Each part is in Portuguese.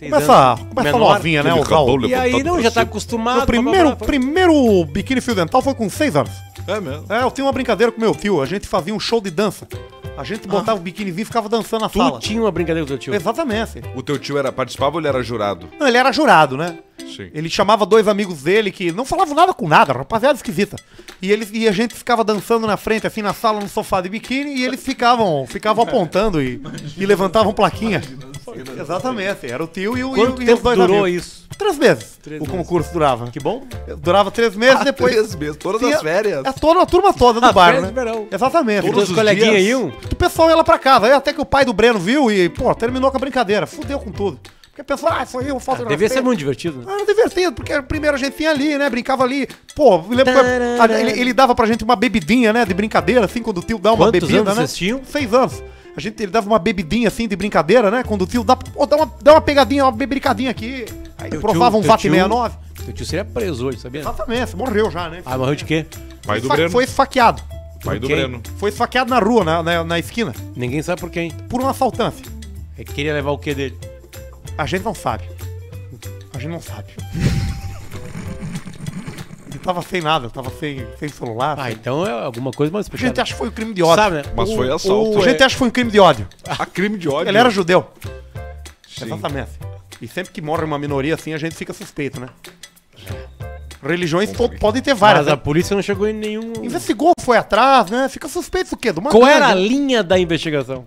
Começa, começa Menor, novinha, né? o... cabelo E aí, não, já tá acostumado. Meu primeiro, blá, blá, blá. primeiro biquíni fio dental foi com 6 anos. É mesmo. É, eu tinha uma brincadeira com meu tio. A gente fazia um show de dança. A gente botava o biquinizinho e ficava dançando na Tu sala. tinha uma brincadeira com teu tio. Exatamente. O teu tio era, participava ou ele era jurado? Não, ele era jurado, né? Sim. Ele chamava dois amigos dele que não falavam nada com nada, rapaziada esquisita. E, eles, e a gente ficava dançando na frente, assim, na sala, no sofá de biquíni, e eles ficavam, ficavam apontando e, e levantavam plaquinha. Exatamente, era o tio e, o, e, Quanto e os tempo dois durou amigos. isso? Três meses Três o meses. concurso durava. Que bom. Durava três meses, Ah, depois... três meses, todas tinha- as férias. É toda a turma toda do Ah, bar, né? verão. Exatamente. Todos Todos os coleguinhas iam. O pessoal ia lá pra casa, aí até que o pai do Breno viu e, pô, terminou com a brincadeira. Fudeu com tudo. Porque pensou, ah, isso aí eu falta de Devia ser muito divertido, né? Ah, era divertido, porque primeiro a gente tinha ali, né? Brincava ali. Pô, eu lembro que a- ele, ele dava pra gente uma bebidinha, né? De brincadeira, assim, quando o tio dá uma Quantos bebida, anos né? vocês tinham? Seis anos. A gente, ele dava uma bebidinha, assim, de brincadeira, né? Quando o tio dá, pô, dá, uma, dá uma pegadinha, uma bebridinha aqui. Aí Teu provava tio- um tio- 69. Teu tio seria preso hoje, sabia? Exatamente, morreu já, né? Ah, morreu de quê? Pai do Breno. Foi esfaqueado. Pai do? Breno. Foi esfaqueado na rua, na, na, na esquina, Ninguém sabe por quem. por um assaltante. Ele queria levar o quê dele? A gente não sabe. A gente não sabe. Tava sem nada, tava sem, sem celular. Ah, sem- então é alguma coisa mais A gente acha que foi um crime de ódio. Sabe, né? Mas O- foi assalto. o- A gente é- acha que foi um crime de ódio. A crime de ódio. Ele era judeu. Sim. Exatamente. E sempre que morre uma minoria assim, a gente fica suspeito, né? Religiões podem ter várias. Mas a Né? polícia não chegou em nenhum. Investigou, foi atrás, né? Fica suspeito do quê? Do Qual era a mandante. linha da investigação?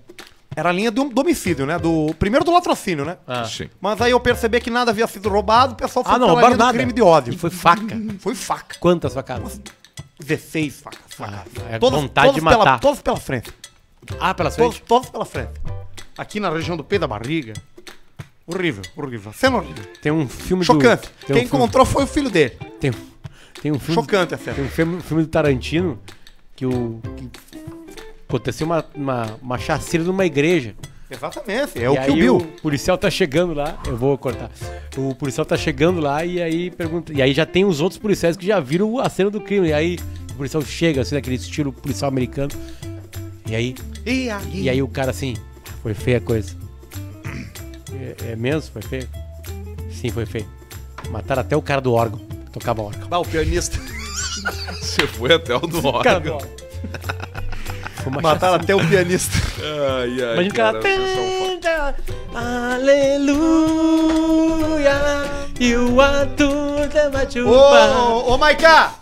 Era a linha do, do homicídio, né? Do, primeiro do latrocínio, né? Ah, Sim. Mas aí eu percebi que nada havia sido roubado, o pessoal foi ah não, pela linha do crime de ódio. E foi faca. Foi faca. Quantas facadas? 16 facas. facas. Ah, é vontade de pela, matar. todas pela frente. Ah, pela Todos, frente. todos pela frente. Aqui na região do pé da barriga. Horrível, horrível. Cena horrível. Tem um filme Chocante. do. Quem um filme, encontrou foi o filho dele. tem, tem um filme. Chocante a cena. Tem um filme, filme do Tarantino que o. Que aconteceu uma, uma, uma chacina numa igreja. Exatamente, é e o que o Bill. o policial tá chegando lá, eu vou cortar. O policial tá chegando lá e aí pergunta. E aí já tem os outros policiais que já viram a cena do crime. E aí o policial chega, assim, naquele estilo policial americano. E aí. E aí? E aí o cara assim, foi feia a coisa. É, é mesmo? Foi feio? Sim, foi feio. Mataram até o cara do órgão. Tocava órgão. Ah, o pianista. Você foi até o do Cara do órgão. Mataram até o pianista. Ai, ai, Imagina cara. são fa- Aleluia, you are to the ô, ô, ô, Maiká!